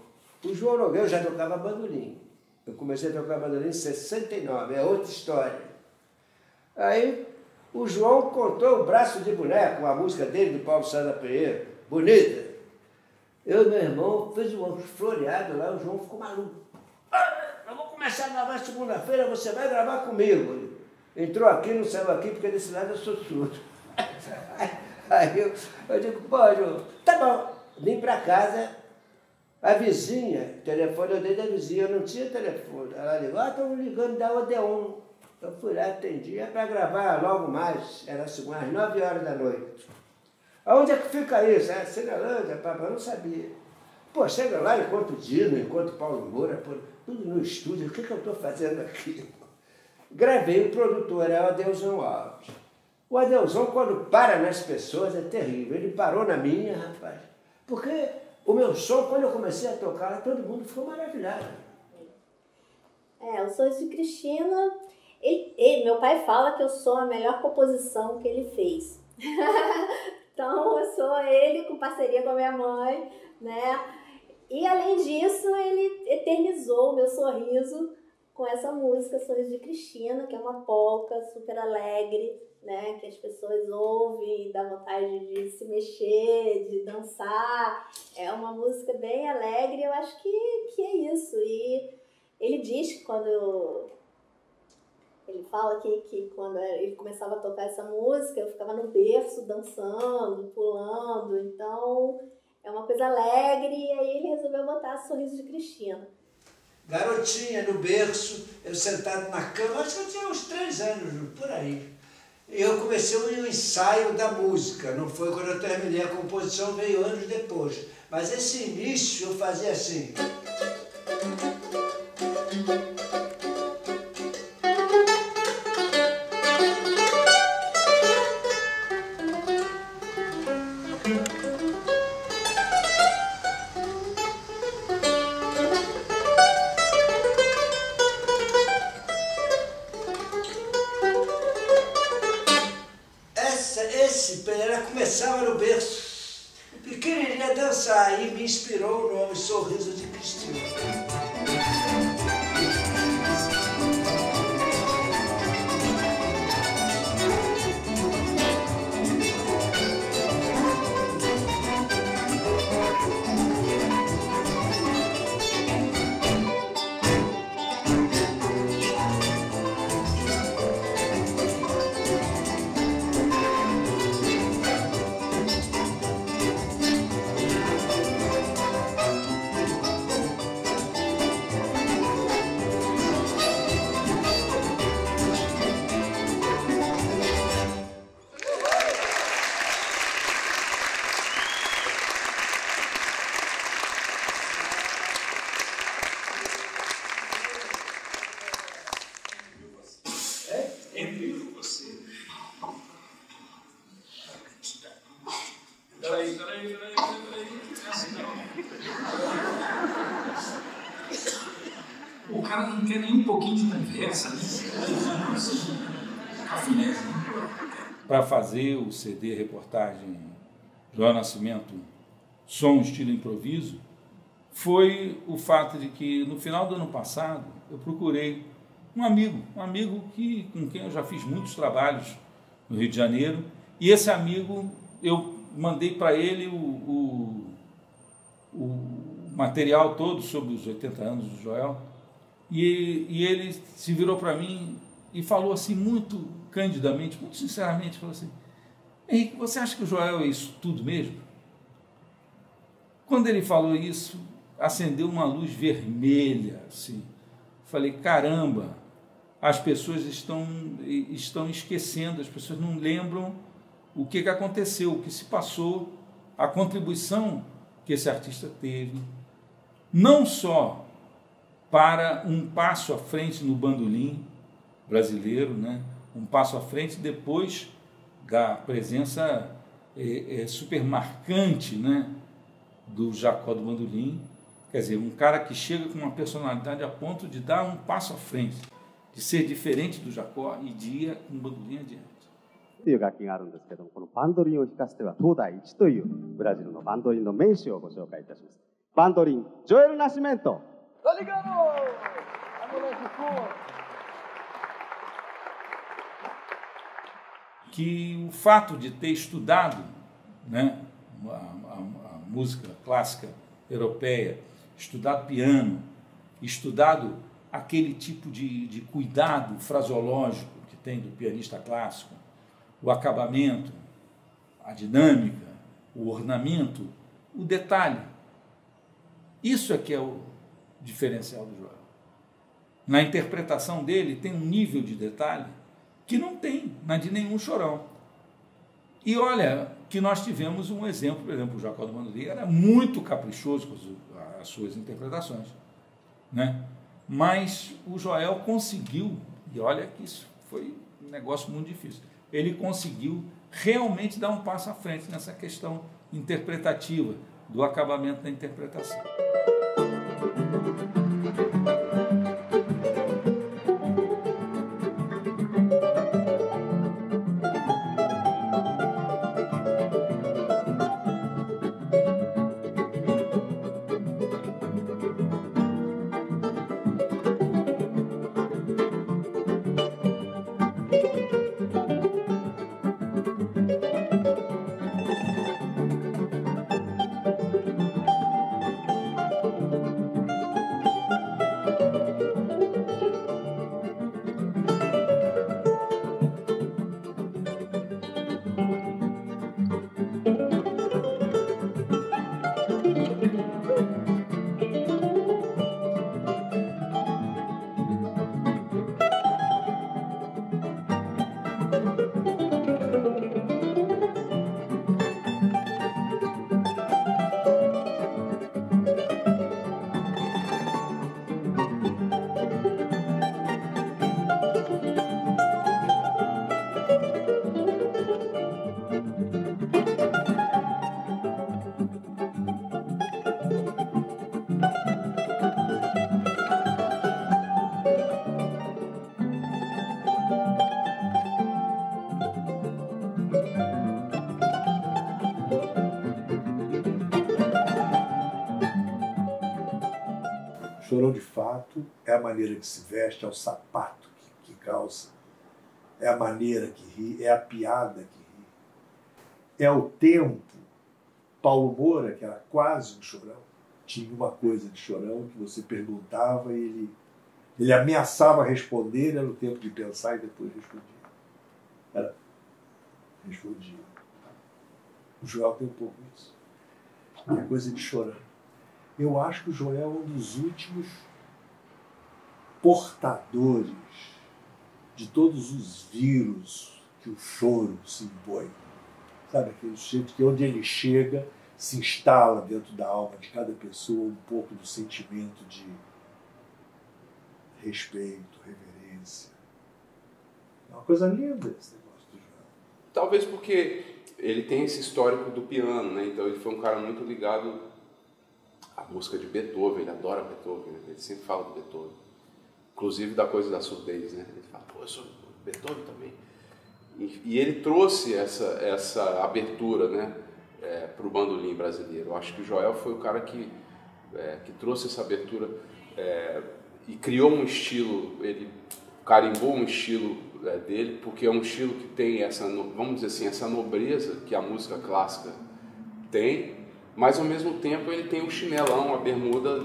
O João Nogueira já tocava bandolim. Eu comecei a tocar bandolim em 69, é outra história. Aí o João contou o braço de boneco, a música dele, do Paulo César Pereira, bonita. Eu e meu irmão fez um floreado lá, o João ficou maluco começar a gravar segunda-feira, você vai gravar comigo. Entrou aqui, não saiu aqui, porque desse lado eu sou surdo. Aí eu, eu digo, pô, João, tá bom. Vim para casa, a vizinha, telefone eu dei da vizinha, eu não tinha telefone. Ela ligou, ah, estão ligando da Odeon. Eu fui lá, atendi, é para gravar logo mais, era segunda, às 9 horas da noite. Aonde é que fica isso? É Cinelândia, papai, eu não sabia. Pô, chega lá, enquanto Dino, enquanto Paulo Moura, pô, tudo no estúdio, o que, que eu estou fazendo aqui? Gravei, o produtor é o Adeusão Alves. O Adeusão, quando para nas pessoas, é terrível. Ele parou na minha, rapaz. Porque o meu som, quando eu comecei a tocar, todo mundo ficou maravilhado. É, o Sonhos de Cristina, ele, ele, meu pai fala que eu sou a melhor composição que ele fez. então, eu sou ele com parceria com a minha mãe, né? E além disso, ele eternizou o meu sorriso com essa música Sorriso de Cristina, que é uma polca super alegre, né? Que as pessoas ouvem, dá vontade de se mexer, de dançar. É uma música bem alegre, eu acho que, que é isso. E ele diz que quando eu, ele fala que, que quando ele começava a tocar essa música, eu ficava no berço dançando, pulando. Então, é uma coisa alegre, e aí ele resolveu botar Sorriso de Cristina. Garotinha no berço, eu sentado na cama, acho que eu tinha uns três anos, por aí. Eu comecei o ensaio da música, não foi quando eu terminei, a composição veio anos depois. Mas esse início eu fazia assim. Fazer o CD reportagem João Nascimento Som Estilo Improviso foi o fato de que no final do ano passado eu procurei um amigo, um amigo que, com quem eu já fiz muitos trabalhos no Rio de Janeiro, e esse amigo eu mandei para ele o, o, o, material todo sobre os 80 anos do Joel, e, e ele se virou para mim e falou assim muito candidamente, muito sinceramente, falou assim, Henrique, você acha que o Joel é isso tudo mesmo? Quando ele falou isso, acendeu uma luz vermelha, assim. Falei, caramba, as pessoas estão, estão esquecendo, as pessoas não lembram o que, que aconteceu, o que se passou, a contribuição que esse artista teve, não só para um passo à frente no bandolim brasileiro, né? um passo à frente depois da presença é, é, super marcante né? do Jacó do Bandolim, quer dizer, um cara que chega com uma personalidade a ponto de dar um passo à frente, de ser diferente do Jacó e de ir com o bandolim adiante. っていう楽器があるんですけども、このバンドリンを弾かせては東大一というブラジルのバンドリンの名手をご紹介いたします。バンドリン、ジョエル・ナシメント。 Que o fato de ter estudado né, a, a- a música clássica europeia, estudado piano, estudado aquele tipo de, de cuidado fraseológico que tem do pianista clássico, o acabamento, a dinâmica, o ornamento, o detalhe. Isso é que é o diferencial do Joel. Na interpretação dele tem um nível de detalhe que não tem na de nenhum chorão. E olha que nós tivemos um exemplo, por exemplo, o Jacó do Mandolim era muito caprichoso com as suas interpretações, né? Mas o Joel conseguiu, e olha que isso foi um negócio muito difícil. Ele conseguiu realmente dar um passo à frente nessa questão interpretativa, do acabamento da interpretação. Fato é a maneira que se veste, é o sapato que, que calça, é a maneira que ri, é a piada que ri, é o tempo. Paulo Moura, que era quase um chorão, tinha uma coisa de chorão que você perguntava e ele, ele ameaçava responder, era o tempo de pensar e depois respondia. Era, respondia. O Joel tem um pouco isso. É coisa de chorão. Eu acho que o Joel é um dos últimos portadores de todos os vírus que o choro se impõe. Sabe, aquele jeito que onde ele chega se instala dentro da alma de cada pessoa um pouco do sentimento de respeito, reverência. É uma coisa linda esse negócio do Joel. Talvez porque ele tem esse histórico do piano, né? Então ele foi um cara muito ligado à música de Beethoven, ele adora Beethoven, né? ele sempre fala do Beethoven. Inclusive da coisa da surdez, né? Ele fala, pô, eu sou Beethoven também. E, e ele trouxe essa, essa abertura né, é, para o bandolim brasileiro. Eu acho que o Joel foi o cara que, é, que trouxe essa abertura é, e criou um estilo, ele carimbou um estilo é, dele, porque é um estilo que tem essa, vamos dizer assim, essa nobreza que a música clássica tem, mas ao mesmo tempo ele tem o chinelão, a bermuda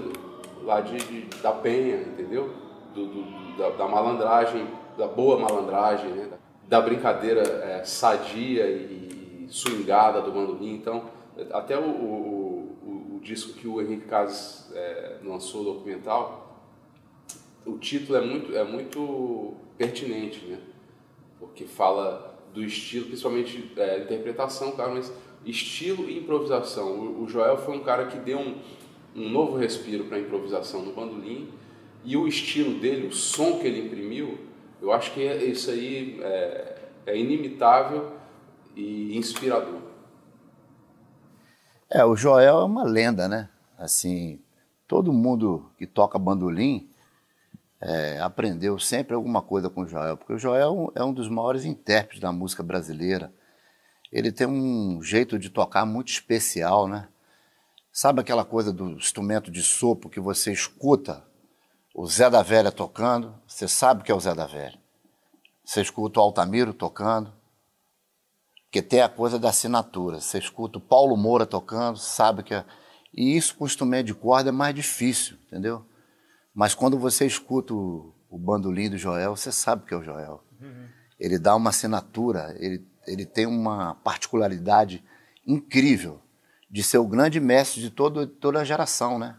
lá de, de da penha, entendeu? Do, do, da, da, malandragem, da boa malandragem, né? da brincadeira é, sadia e swingada do bandolim. Então, até o, o, o, o disco que o Henrique Casas é, lançou, o documental, o título é muito, é muito pertinente, né? Porque fala do estilo, principalmente é, interpretação, cara, mas estilo e improvisação. O, o Joel foi um cara que deu um, um novo respiro para a improvisação no bandolim e o estilo dele, o som que ele imprimiu, eu acho que é, isso aí é, é inimitável e inspirador. É, o Joel é uma lenda, né? Assim, todo mundo que toca bandolim é, aprendeu sempre alguma coisa com o Joel, porque o Joel é um dos maiores intérpretes da música brasileira. Ele tem um jeito de tocar muito especial, né? Sabe aquela coisa do instrumento de sopro que você escuta o Zé da Velha tocando, você sabe que é o Zé da Velha. Você escuta o Altamiro tocando, que tem a coisa da assinatura. Você escuta o Paulo Moura tocando, sabe que é... E isso com instrumento de corda é mais difícil, entendeu? Mas quando você escuta o, o bandolim do Joel, você sabe que é o Joel. Uhum. Ele dá uma assinatura, ele, ele tem uma particularidade incrível de ser o grande mestre de todo, toda a geração, né?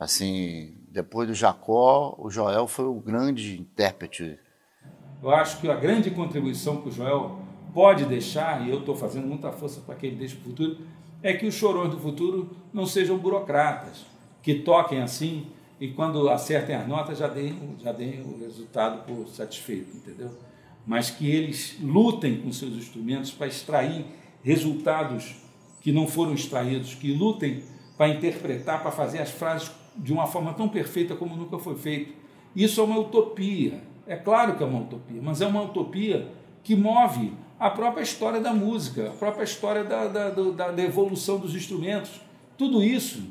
Assim, depois do Jacó, o Joel foi o grande intérprete. Eu acho que a grande contribuição que o Joel pode deixar, e eu estou fazendo muita força para que ele deixe para o futuro, é que os chorões do futuro não sejam burocratas, que toquem assim e quando acertem as notas já deem, já deem o resultado por satisfeito, entendeu? Mas que eles lutem com seus instrumentos para extrair resultados que não foram extraídos, que lutem para interpretar, para fazer as frases de uma forma tão perfeita como nunca foi feito. Isso é uma utopia. É claro que é uma utopia, mas é uma utopia que move a própria história da música, a própria história da, da, da, da evolução dos instrumentos. Tudo isso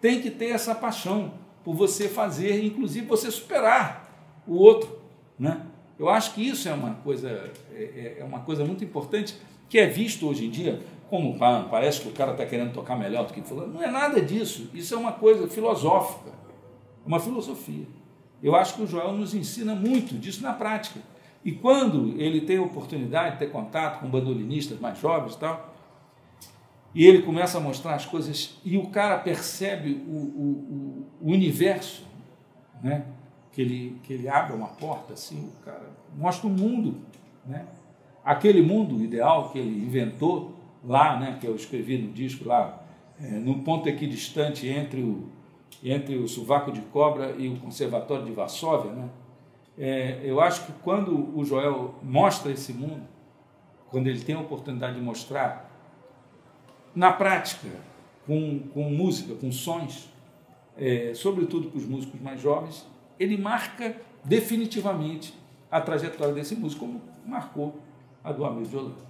tem que ter essa paixão por você fazer, inclusive você superar o outro. Né? Eu acho que isso é uma coisa, é, é, é uma coisa muito importante que é visto hoje em dia como ah, parece que o cara está querendo tocar melhor do que fulano. Não é nada disso. Isso é uma coisa filosófica, uma filosofia. Eu acho que o Joel nos ensina muito disso na prática. E quando ele tem a oportunidade de ter contato com bandolinistas mais jovens e tal, e ele começa a mostrar as coisas, e o cara percebe o, o, o universo, né? que, ele, que ele abre uma porta, assim, o cara mostra o mundo, né? aquele mundo ideal que ele inventou, lá, né, que eu escrevi no disco lá, é, num ponto equidistante entre o, entre o Sovaco de Cobra e o Conservatório de Varsóvia, né, é, eu acho que quando o Joel mostra esse mundo, quando ele tem a oportunidade de mostrar na prática, com, com música, com sons, é, sobretudo para os músicos mais jovens, ele marca definitivamente a trajetória desse músico, como marcou a do Amir de Holanda.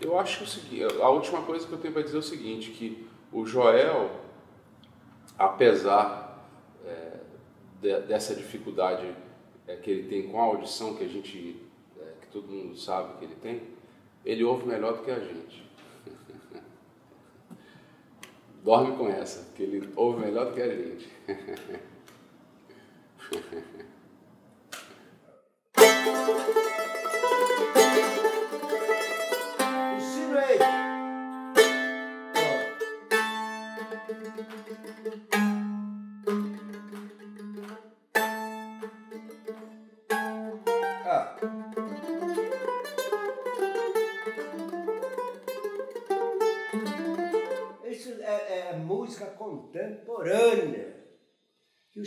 Eu acho o seguinte, a última coisa que eu tenho para dizer é o seguinte, que o Joel, apesar é, de, dessa dificuldade é, que ele tem com a audição, que a gente, é, que todo mundo sabe que ele tem, ele ouve melhor do que a gente. Dorme com essa, que ele ouve melhor do que a gente.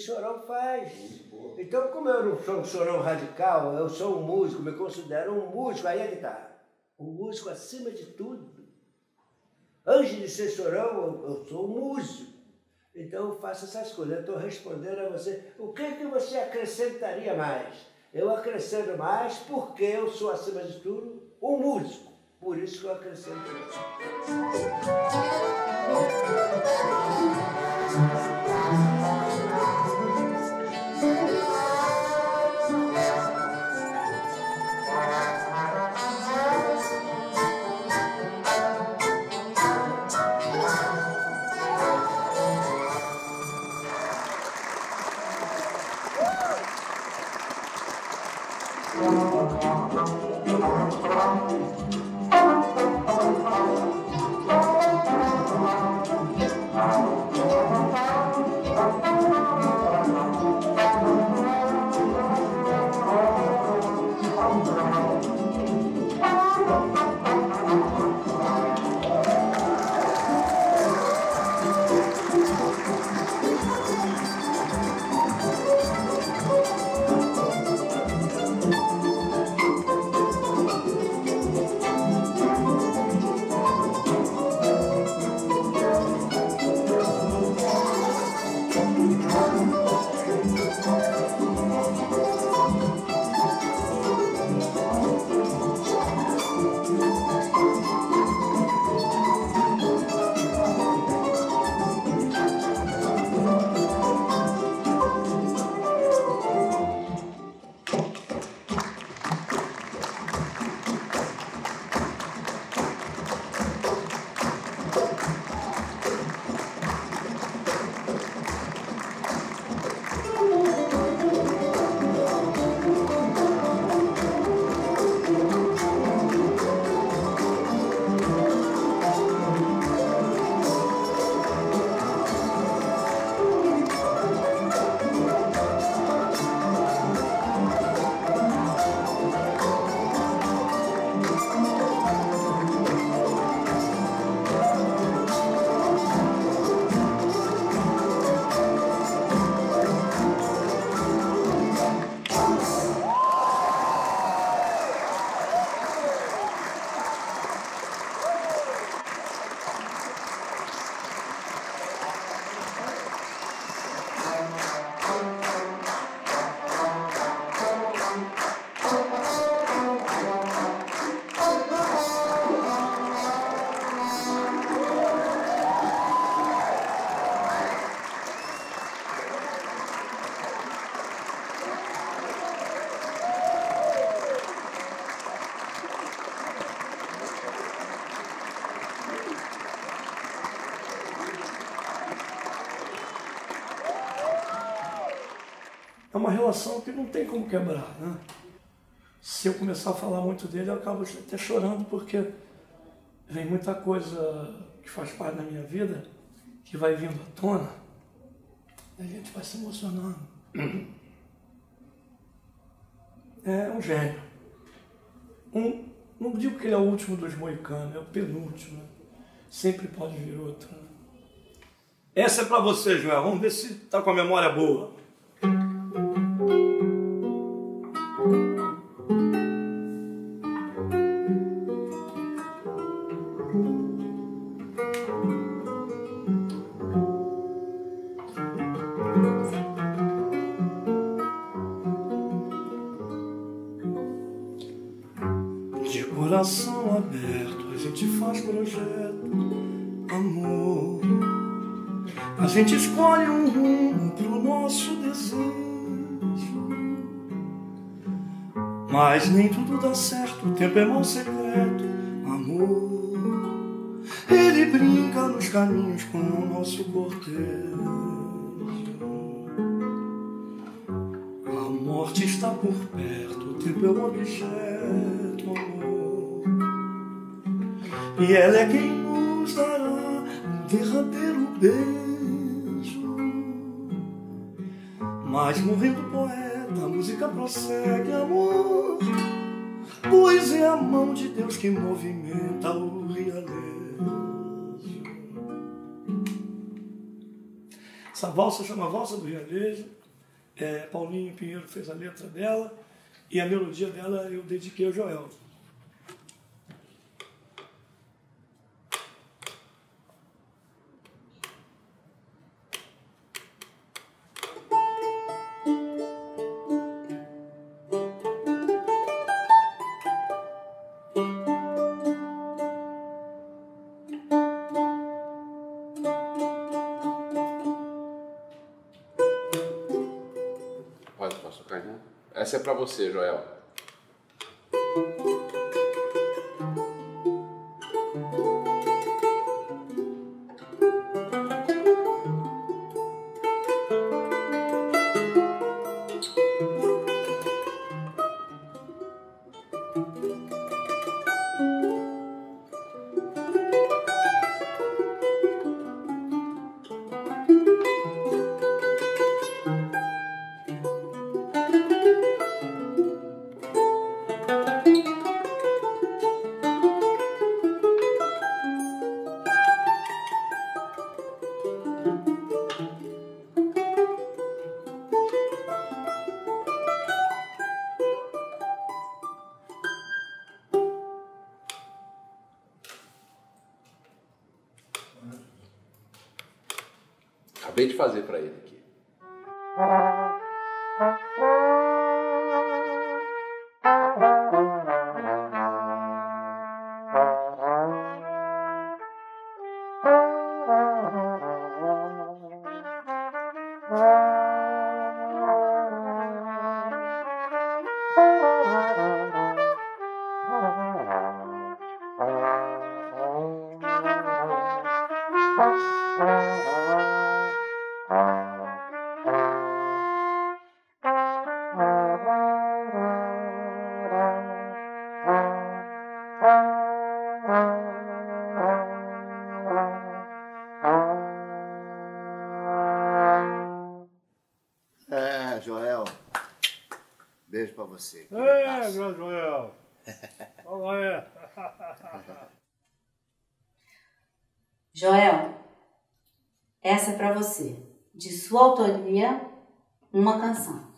chorão faz. Então, como eu não sou um chorão radical, eu sou um músico, me considero um músico, aí é que está. Um músico acima de tudo. Antes de ser chorão, eu, eu sou um músico. Então eu faço essas coisas. Eu estou respondendo a você. O que, que você acrescentaria mais? Eu acrescento mais porque eu sou, acima de tudo, um músico. Por isso que eu acrescento mais. Uma relação que não tem como quebrar, né? Se eu começar a falar muito dele, eu acabo até chorando, porque vem muita coisa que faz parte da minha vida, que vai vindo à tona, e a gente vai se emocionando. É um gênio. Um, não digo que ele é o último dos moicanos, é o penúltimo. né? Sempre pode vir outro. né? Essa é para você, Joel. Vamos ver se tá com a memória boa. Gente escolhe um rumo pro nosso desejo. Mas nem tudo dá certo, o tempo é mal secreto, amor. Ele brinca nos caminhos com o nosso cortejo. A morte está por perto, o tempo é um objeto, amor. E ela é quem nos dará um derradeiro beijo. Mas morrendo poeta, a música prossegue, amor. Pois é a mão de Deus que movimenta o realejo. Essa valsa chama Valsa do Realejo. É, Paulinho Pinheiro fez a letra dela e a melodia dela eu dediquei ao Joel. Essa é para você, Joel. Você. É, grande Joel. Vamos aí. Joel, essa é para você. De sua autoria, uma canção.